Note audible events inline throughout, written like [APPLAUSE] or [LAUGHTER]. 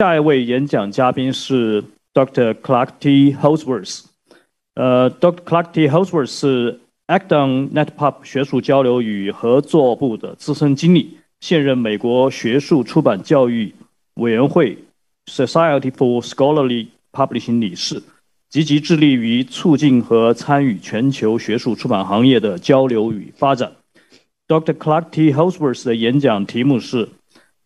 下一位演讲嘉宾是 Dr. Clark T. Holsworth。呃，Dr. Clark T. Holsworth 是 Acton NetPub 学术交流与合作部的资深经理，现任美国学术出版教育委员会 Society for Scholarly Publishing 理事，积极致力于促进和参与全球学术出版行业的交流与发展。Dr. Clark T. Holsworth 的演讲题目是。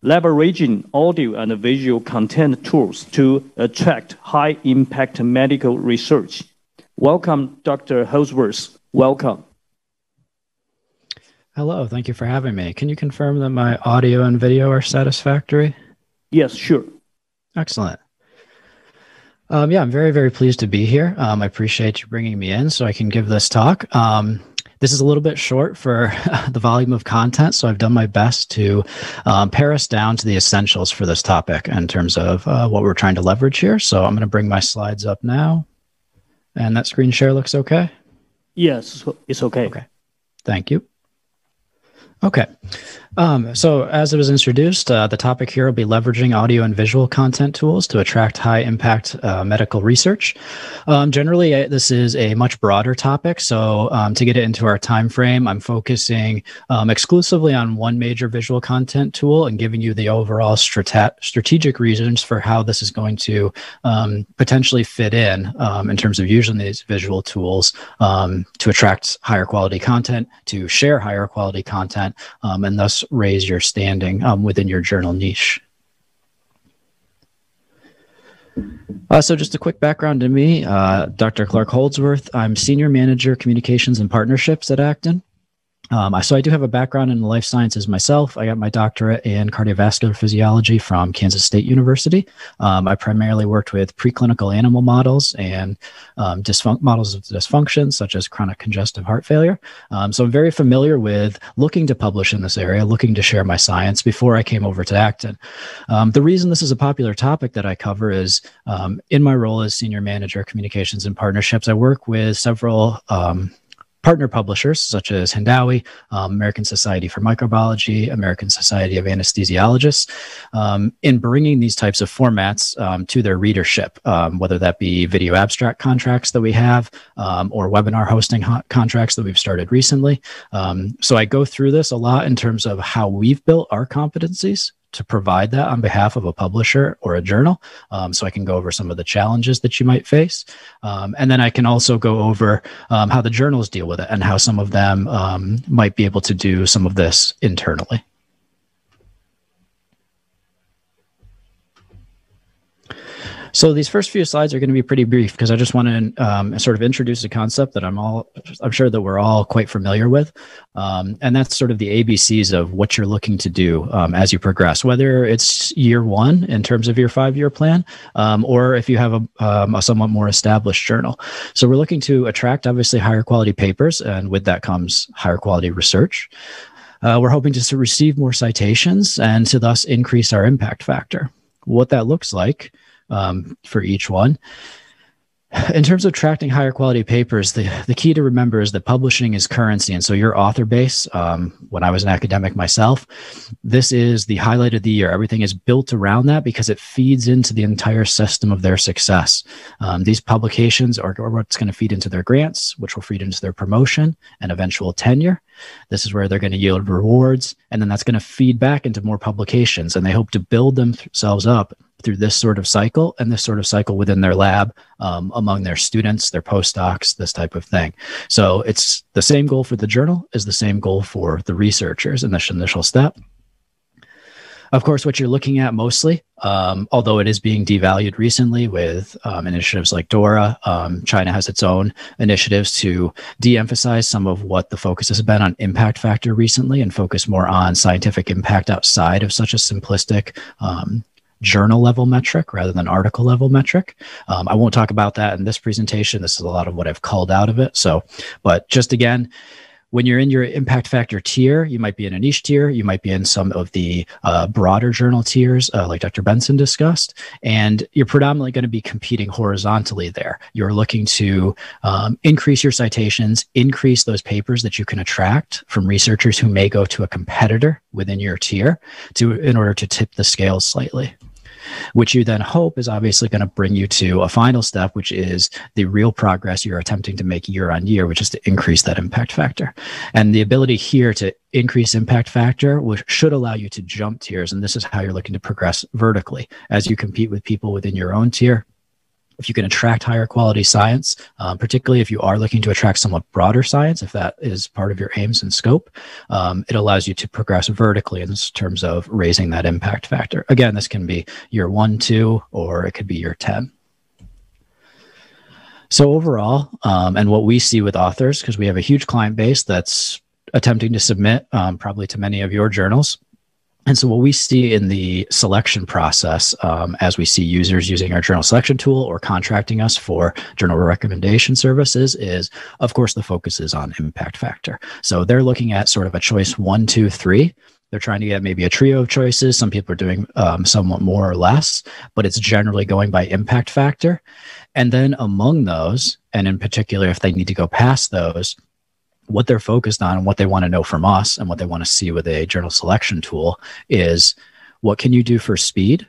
Leveraging audio and visual content tools to attract high impact medical research. Welcome, Dr. Holdsworth. Welcome. Hello, thank you for having me. Can you confirm that my audio and video are satisfactory? Yes, sure. Excellent. Um, yeah, I'm very, very pleased to be here. Um, I appreciate you bringing me in so I can give this talk. Um, this is a little bit short for [LAUGHS] the volume of content, so I've done my best to um, pare us down to the essentials for this topic in terms of uh, what we're trying to leverage here. So I'm going to bring my slides up now. And that screen share looks okay? Yes, it's okay. Okay. Thank you. Okay. Um, so, as it was introduced, uh, the topic here will be leveraging audio and visual content tools to attract high impact uh, medical research. Um, generally, uh, this is a much broader topic. So, um, to get it into our time frame, I'm focusing um, exclusively on one major visual content tool and giving you the overall strate- strategic reasons for how this is going to um, potentially fit in um, in terms of using these visual tools to attract higher quality content, to share higher quality content, and thus raise your standing um, within your journal niche. Uh, so, just a quick background to me uh, Dr. Clark Holdsworth. I'm Senior Manager Communications and Partnerships at Acton. Um, so I do have a background in life sciences myself. I got my doctorate in cardiovascular physiology from Kansas State University. Um, I primarily worked with preclinical animal models and um, models of dysfunction, such as chronic congestive heart failure. Um, so I'm very familiar with looking to publish in this area, looking to share my science before I came over to Acton. Um, the reason this is a popular topic that I cover is um, in my role as senior manager communications and partnerships, I work with several partner publishers such as Hindawi, um, American Society for Microbiology, American Society of Anesthesiologists, um, in bringing these types of formats um, to their readership, um, whether that be video abstract contracts that we have um, or webinar hosting ho- contracts that we've started recently. So I go through this a lot in terms of how we've built our competencies to provide that on behalf of a publisher or a journal. Um, so I can go over some of the challenges that you might face. Um, and then I can also go over um, how the journals deal with it and how some of them um, might be able to do some of this internally. So these first few slides are going to be pretty brief because I just want to um, sort of introduce a concept that I'm all I'm sure that we're all quite familiar with, um, and that's sort of the ABCs of what you're looking to do um, as you progress. Whether it's year one in terms of your five year plan, um, or if you have a, um, a somewhat more established journal. So we're looking to attract obviously higher quality papers, and with that comes higher quality research. Uh, we're hoping to receive more citations and to thus increase our impact factor. What that looks like um, for each one. In terms of attracting higher quality papers, the, the key to remember is that publishing is currency. And so your author base, um, when I was an academic myself, this is the highlight of the year. Everything is built around that because it feeds into the entire system of their success. Um, these publications are, are what's going to feed into their grants, which will feed into their promotion and eventual tenure. This is where they're going to yield rewards. And then that's going to feed back into more publications. And they hope to build themselves up through this sort of cycle and this sort of cycle within their lab um, among their students, their postdocs, this type of thing. So it's the same goal for the journal is the same goal for the researchers in this initial step. Of course, what you're looking at mostly, um, although it is being devalued recently with um, initiatives like DORA, um, China has its own initiatives to de emphasize some of what the focus has been on impact factor recently and focus more on scientific impact outside of such a simplistic um, journal level metric rather than article level metric. Um, I won't talk about that in this presentation. This is a lot of what I've called out of it. So, but just again, when you're in your impact factor tier, you might be in a niche tier, you might be in some of the uh, broader journal tiers, uh, like Dr. Benson discussed, and you're predominantly going to be competing horizontally there. You're looking to um, increase your citations, increase those papers that you can attract from researchers who may go to a competitor within your tier to in order to tip the scales slightly. Which you then hope is obviously going to bring you to a final step, which is the real progress you're attempting to make year on year, which is to increase that impact factor. And the ability here to increase impact factor which should allow you to jump tiers. And this is how you're looking to progress vertically as you compete with people within your own tier if you can attract higher quality science, um, particularly if you are looking to attract somewhat broader science, if that is part of your aims and scope, um, it allows you to progress vertically in terms of raising that impact factor. Again, this can be year one, two, or it could be year 10. So overall, um, and what we see with authors, because we have a huge client base that's attempting to submit um, probably to many of your journals, and so, what we see in the selection process, um, as we see users using our journal selection tool or contracting us for journal recommendation services, is of course the focus is on impact factor. So, they're looking at sort of a choice one, two, three. They're trying to get maybe a trio of choices. Some people are doing um, somewhat more or less, but it's generally going by impact factor. And then among those, and in particular, if they need to go past those, what they're focused on and what they want to know from us and what they want to see with a journal selection tool is what can you do for speed?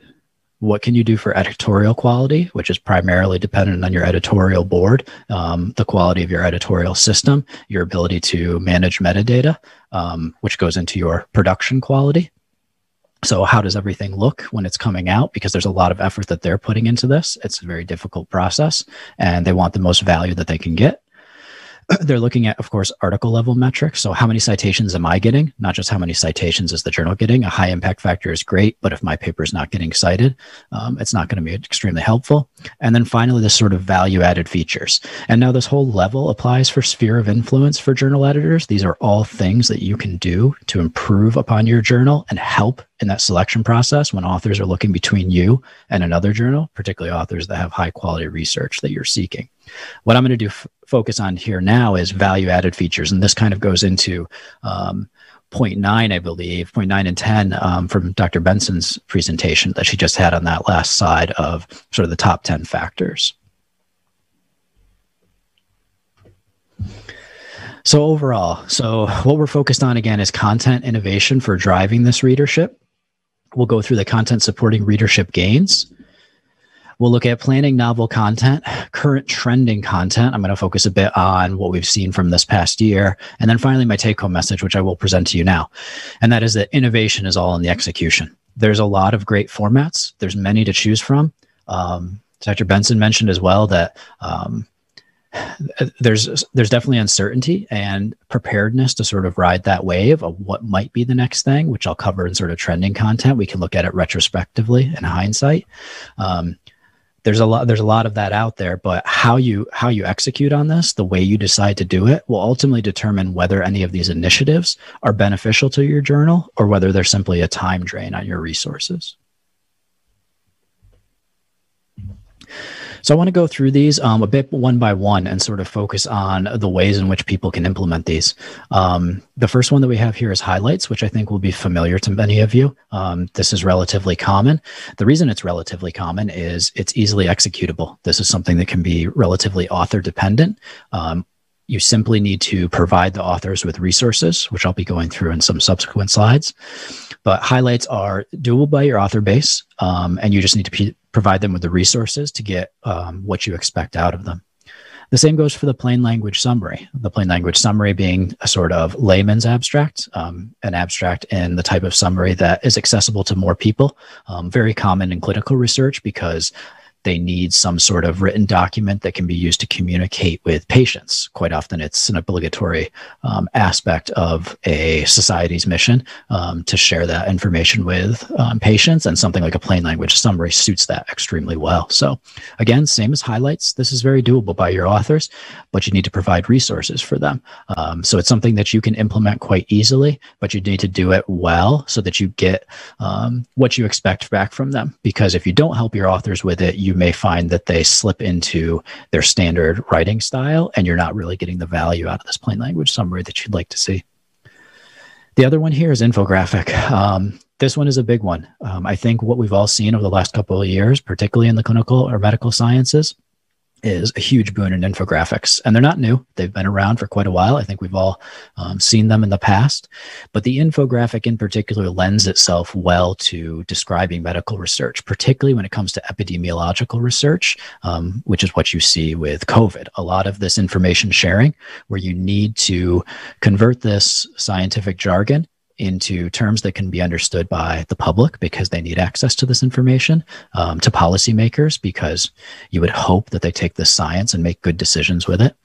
What can you do for editorial quality which is primarily dependent on your editorial board um, the quality of your editorial system your ability to manage metadata um, which goes into your production quality. So how does everything look when it's coming out? Because there's a lot of effort that they're putting into this. It's a very difficult process and they want the most value that they can get they're looking at, of course, article level metrics. So, how many citations am I getting? Not just how many citations is the journal getting. A high impact factor is great, but if my paper is not getting cited, um, it's not going to be extremely helpful. And then finally, this sort of value added features. And now, this whole level applies for sphere of influence for journal editors. These are all things that you can do to improve upon your journal and help in that selection process when authors are looking between you and another journal, particularly authors that have high quality research that you're seeking. What I'm going to do f- focus on here now is value added features. And this kind of goes into um, point nine, I believe, point nine and 10 um, from Dr. Benson's presentation that she just had on that last slide of sort of the top 10 factors. So, overall, so what we're focused on again is content innovation for driving this readership. We'll go through the content supporting readership gains. We'll look at planning novel content, current trending content. I'm going to focus a bit on what we've seen from this past year. And then finally, my take home message, which I will present to you now. And that is that innovation is all in the execution. There's a lot of great formats, there's many to choose from. Um, Dr. Benson mentioned as well that um, there's there's definitely uncertainty and preparedness to sort of ride that wave of what might be the next thing, which I'll cover in sort of trending content. We can look at it retrospectively in hindsight. Um, there's a lot there's a lot of that out there but how you how you execute on this the way you decide to do it will ultimately determine whether any of these initiatives are beneficial to your journal or whether they're simply a time drain on your resources So I want to go through these um, a bit one by one and sort of focus on the ways in which people can implement these. Um, the first one that we have here is highlights, which I think will be familiar to many of you. Um, this is relatively common. The reason it's relatively common is it's easily executable. This is something that can be relatively author dependent. Um, you simply need to provide the authors with resources, which I'll be going through in some subsequent slides. But highlights are doable by your author base, um, and you just need to p- provide them with the resources to get um, what you expect out of them. The same goes for the plain language summary. The plain language summary being a sort of layman's abstract, um, an abstract in the type of summary that is accessible to more people. Um, very common in clinical research because they need some sort of written document that can be used to communicate with patients. Quite often, it's an obligatory um, aspect of a society's mission um, to share that information with um, patients, and something like a plain language summary suits that extremely well. So, again, same as highlights, this is very doable by your authors, but you need to provide resources for them. Um, so, it's something that you can implement quite easily, but you need to do it well so that you get um, what you expect back from them. Because if you don't help your authors with it, you you may find that they slip into their standard writing style and you're not really getting the value out of this plain language summary that you'd like to see. The other one here is infographic. Um, this one is a big one. Um, I think what we've all seen over the last couple of years, particularly in the clinical or medical sciences, is a huge boon in infographics. And they're not new, they've been around for quite a while. I think we've all um, seen them in the past. But the infographic in particular lends itself well to describing medical research, particularly when it comes to epidemiological research, um, which is what you see with COVID. A lot of this information sharing, where you need to convert this scientific jargon into terms that can be understood by the public because they need access to this information, um, to policymakers because you would hope that they take this science and make good decisions with it.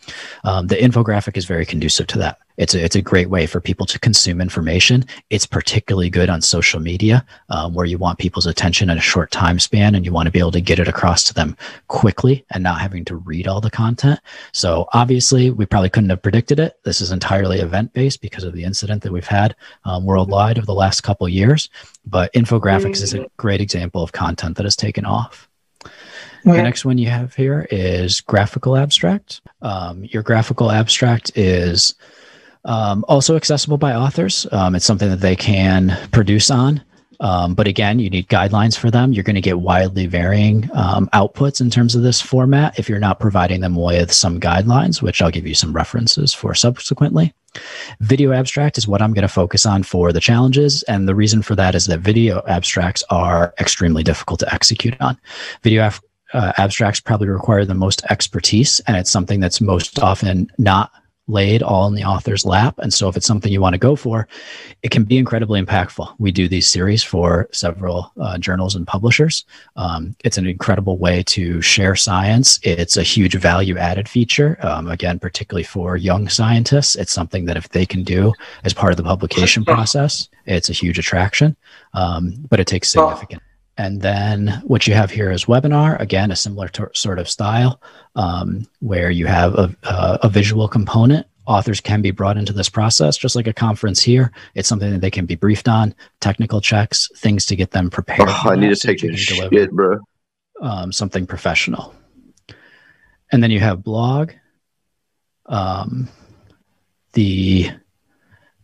Um, the infographic is very conducive to that it's a, it's a great way for people to consume information. It's particularly good on social media um, where you want people's attention in a short time span and you want to be able to get it across to them quickly and not having to read all the content. So obviously, we probably couldn't have predicted it. This is entirely event based because of the incident that we've had um, worldwide over the last couple years. But infographics is a great example of content that has taken off. The next one you have here is graphical abstract. Um, your graphical abstract is um, also accessible by authors. Um, it's something that they can produce on. Um, but again, you need guidelines for them. You're going to get widely varying um, outputs in terms of this format if you're not providing them with some guidelines, which I'll give you some references for subsequently. Video abstract is what I'm going to focus on for the challenges. And the reason for that is that video abstracts are extremely difficult to execute on. Video af- uh, abstracts probably require the most expertise, and it's something that's most often not laid all in the author's lap. And so, if it's something you want to go for, it can be incredibly impactful. We do these series for several uh, journals and publishers. Um, it's an incredible way to share science. It's a huge value added feature. Um, again, particularly for young scientists, it's something that if they can do as part of the publication process, it's a huge attraction. Um, but it takes significant. And then what you have here is webinar, again, a similar t- sort of style um, where you have a, a, a, visual component. Authors can be brought into this process, just like a conference here. It's something that they can be briefed on, technical checks, things to get them prepared. Oh, I need to take a shit, bro. Um, something professional. And then you have blog. Um, the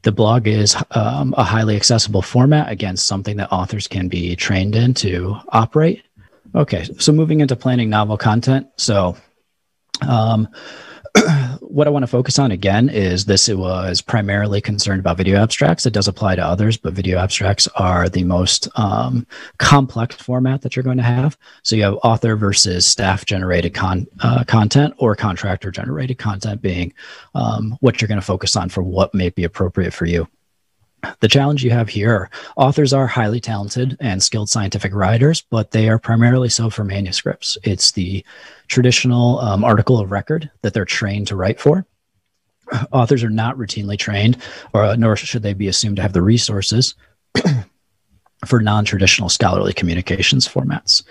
the blog is um, a highly accessible format, again, something that authors can be trained in to operate. Okay, so moving into planning novel content. So, um, [CLEARS THROAT] what I want to focus on again is this it was primarily concerned about video abstracts. It does apply to others, but video abstracts are the most um, complex format that you're going to have. So you have author versus staff generated con- uh, content or contractor generated content being um, what you're going to focus on for what may be appropriate for you. The challenge you have here authors are highly talented and skilled scientific writers, but they are primarily so for manuscripts. It's the traditional um, article of record that they're trained to write for. Authors are not routinely trained, or nor should they be assumed to have the resources [CLEARS THROAT] for non traditional scholarly communications formats.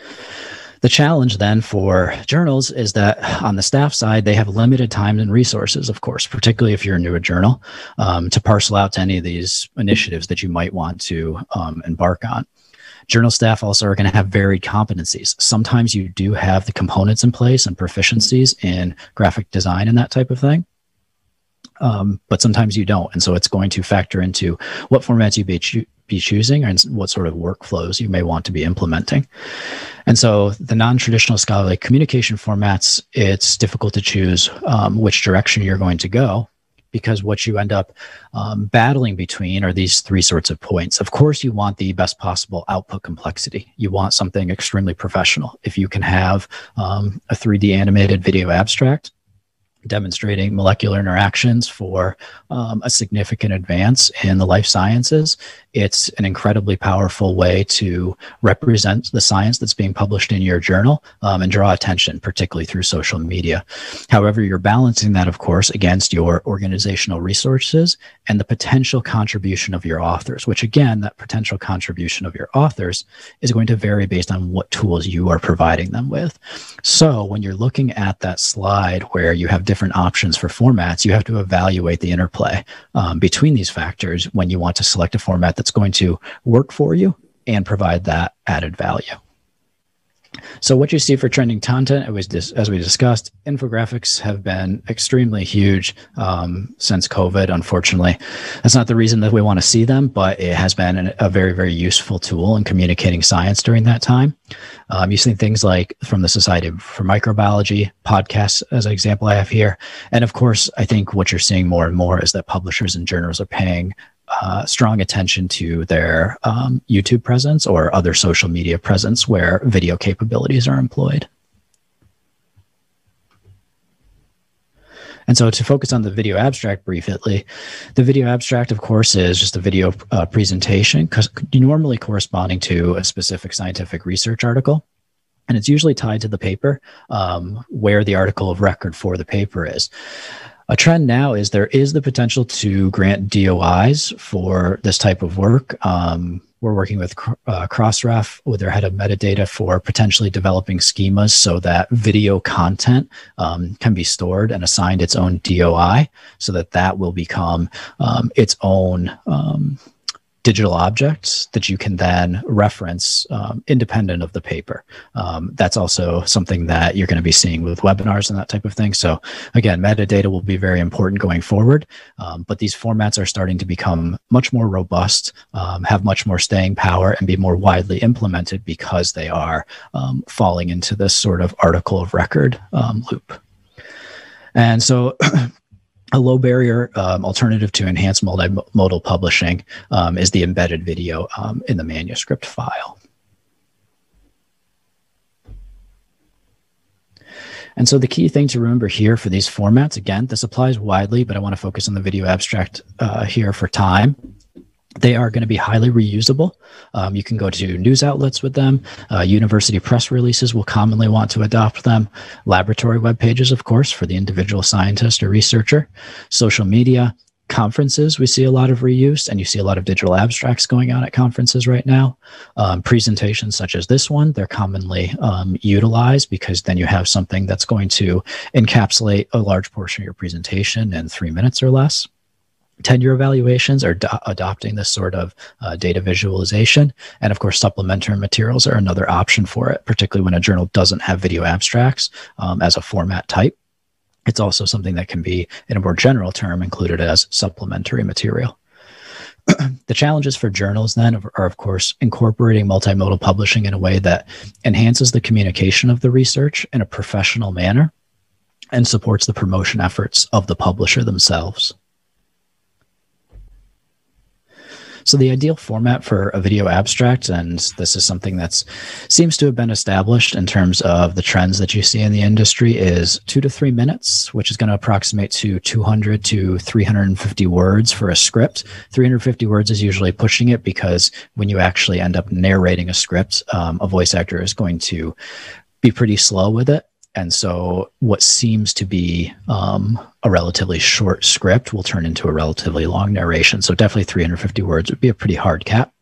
The challenge then for journals is that on the staff side, they have limited time and resources, of course, particularly if you're a newer journal, um, to parcel out to any of these initiatives that you might want to um, embark on. Journal staff also are going to have varied competencies. Sometimes you do have the components in place and proficiencies in graphic design and that type of thing. Um, but sometimes you don't. And so it's going to factor into what formats you be, choosing and what sort of workflows you may want to be implementing. And so the non-traditional scholarly communication formats, it's difficult to choose um, which direction you're going to go because what you end up um, battling between are these three sorts of points. Of course, you want the best possible output complexity. You want something extremely professional. If you can have um, a 3D animated video abstract, demonstrating molecular interactions for um, a significant advance in the life sciences. It's an incredibly powerful way to represent the science that's being published in your journal um, and draw attention, particularly through social media. However, you're balancing that, of course, against your organizational resources and the potential contribution of your authors, which again, that potential contribution of your authors is going to vary based on what tools you are providing them with. So when you're looking at that slide where you have different options for formats, you have to evaluate the interplay um, between these factors when you want to select a format that's going to work for you and provide that added value. So what you see for trending content, as we discussed, infographics have been extremely huge um, since COVID. Unfortunately, that's not the reason that we want to see them, but it has been an, a very very useful tool in communicating science during that time. Um, you see things like from the Society for Microbiology podcasts, as an example I have here, and of course, I think what you're seeing more and more is that publishers and journals are paying uh, strong attention to their um, YouTube presence or other social media presence where video capabilities are employed. And so to focus on the video abstract briefly, the video abstract, of course, is just a video uh, presentation normally corresponding to a specific scientific research article. And it's usually tied to the paper um, where the article of record for the paper is a trend now is there is the potential to grant DOIs for this type of work. Um, we're working with uh, Crossref with their head of metadata for potentially developing schemas so that video content um, can be stored and assigned its own DOI so that that will become um, its own um, digital objects that you can then reference um, independent of the paper. Um, that's also something that you're going to be seeing with webinars and that type of thing. So again, metadata will be very important going forward, um, but these formats are starting to become much more robust, um, have much more staying power, and be more widely implemented because they are um, falling into this sort of article of record um, loop. And so [CLEARS THROAT] a low barrier um, alternative to enhanced multimodal publishing um, is the embedded video um, in the manuscript file. And so the key thing to remember here for these formats, again, this applies widely, but I want to focus on the video abstract uh, here for time. They are going to be highly reusable. Um, you can go to news outlets with them. Uh, university press releases will commonly want to adopt them. Laboratory web pages, of course, for the individual scientist or researcher. Social media, conferences, we see a lot of reuse, and you see a lot of digital abstracts going on at conferences right now. Um, presentations such as this one, they're commonly um, utilized because then you have something that's going to encapsulate a large portion of your presentation in three minutes or less tenure evaluations are do- adopting this sort of uh, data visualization. And of course, supplementary materials are another option for it, particularly when a journal doesn't have video abstracts um, as a format type. It's also something that can be, in a more general term, included as supplementary material. [CLEARS THROAT] the challenges for journals then are, of course, incorporating multimodal publishing in a way that enhances the communication of the research in a professional manner and supports the promotion efforts of the publisher themselves. So the ideal format for a video abstract, and this is something that seems to have been established in terms of the trends that you see in the industry, is two to three minutes, which is going to approximate to 200 to 350 words for a script. 350 words is usually pushing it because when you actually end up narrating a script, um, a voice actor is going to be pretty slow with it and so, what seems to be um, a relatively short script will turn into a relatively long narration. So, definitely 350 words would be a pretty hard cap.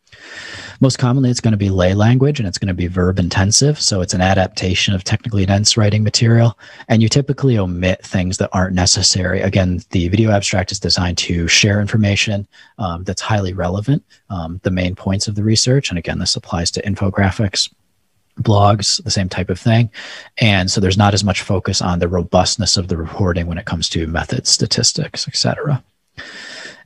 Most commonly, it's going to be lay language and it's going to be verb intensive. So, it's an adaptation of technically dense writing material. And you typically omit things that aren't necessary. Again, the video abstract is designed to share information um, that's highly relevant, um, the main points of the research. And again, this applies to infographics blogs, the same type of thing. And so there's not as much focus on the robustness of the reporting when it comes to methods, statistics, etc.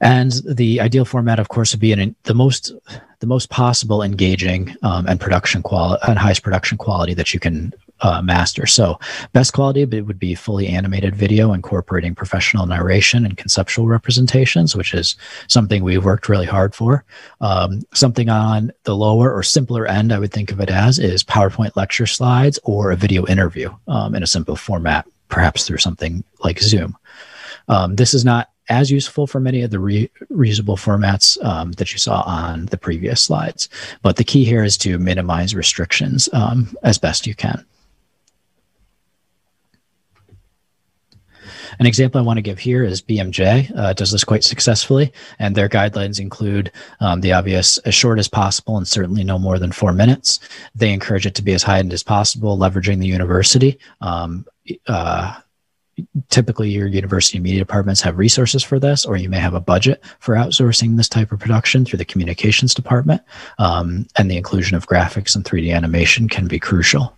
And the ideal format, of course, would be in the most the most possible engaging um, and production quality and highest production quality that you can uh, master. So best quality it would be fully animated video incorporating professional narration and conceptual representations, which is something we've worked really hard for. Um, something on the lower or simpler end, I would think of it as, is PowerPoint lecture slides or a video interview um, in a simple format, perhaps through something like Zoom. Um, this is not as useful for many of the re- reusable formats um, that you saw on the previous slides. But the key here is to minimize restrictions um, as best you can. An example I want to give here is BMJ uh, does this quite successfully, and their guidelines include um, the obvious as short as possible and certainly no more than four minutes. They encourage it to be as high end as possible, leveraging the university. Um, uh, typically your university media departments have resources for this or you may have a budget for outsourcing this type of production through the communications department um, and the inclusion of graphics and 3d animation can be crucial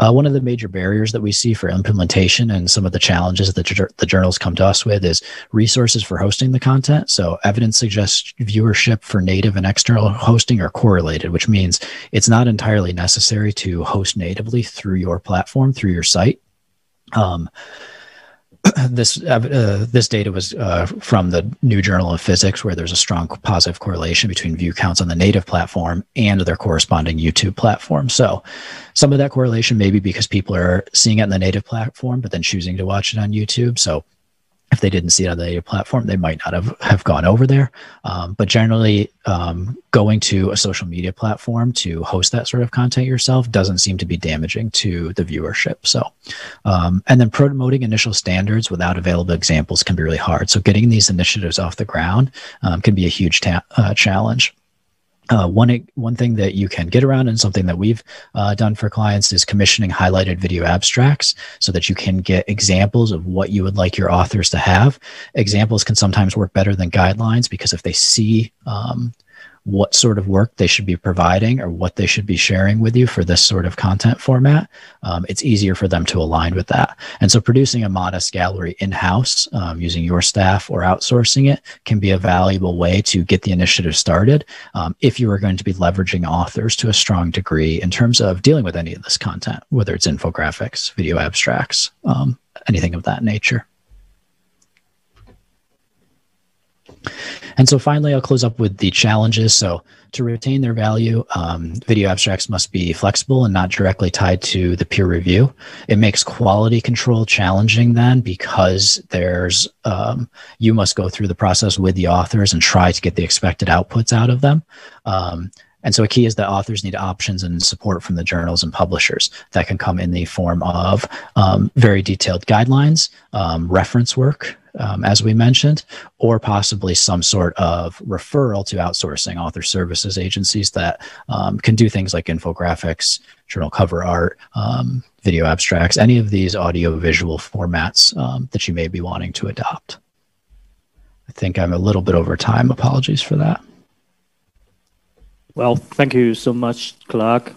Uh, one of the major barriers that we see for implementation and some of the challenges that the journals come to us with is resources for hosting the content. So evidence suggests viewership for native and external hosting are correlated, which means it's not entirely necessary to host natively through your platform, through your site. Um, [CLEARS THROAT] this uh, this data was uh, from the New Journal of Physics, where there's a strong positive correlation between view counts on the native platform and their corresponding YouTube platform. So, some of that correlation may be because people are seeing it in the native platform, but then choosing to watch it on YouTube. So, if they didn't see it on the platform, they might not have, have gone over there. Um, but generally, um, going to a social media platform to host that sort of content yourself doesn't seem to be damaging to the viewership. So, um, and then promoting initial standards without available examples can be really hard. So, getting these initiatives off the ground um, can be a huge ta- uh, challenge. Uh, one one thing that you can get around and something that we've uh, done for clients is commissioning highlighted video abstracts so that you can get examples of what you would like your authors to have. Examples can sometimes work better than guidelines because if they see um, what sort of work they should be providing or what they should be sharing with you for this sort of content format, um, it's easier for them to align with that. And so producing a modest gallery in-house um, using your staff or outsourcing it can be a valuable way to get the initiative started um, if you are going to be leveraging authors to a strong degree in terms of dealing with any of this content, whether it's infographics, video abstracts, um, anything of that nature. And so finally, I'll close up with the challenges. So to retain their value, um, video abstracts must be flexible and not directly tied to the peer review. It makes quality control challenging then because there's um, you must go through the process with the authors and try to get the expected outputs out of them. Um, and so a key is that authors need options and support from the journals and publishers that can come in the form of um, very detailed guidelines, um, reference work, um, as we mentioned, or possibly some sort of referral to outsourcing author services agencies that um, can do things like infographics, journal cover art, um, video abstracts, any of these audio visual formats um, that you may be wanting to adopt. I think I'm a little bit over time. Apologies for that. Well, thank you so much, Clark.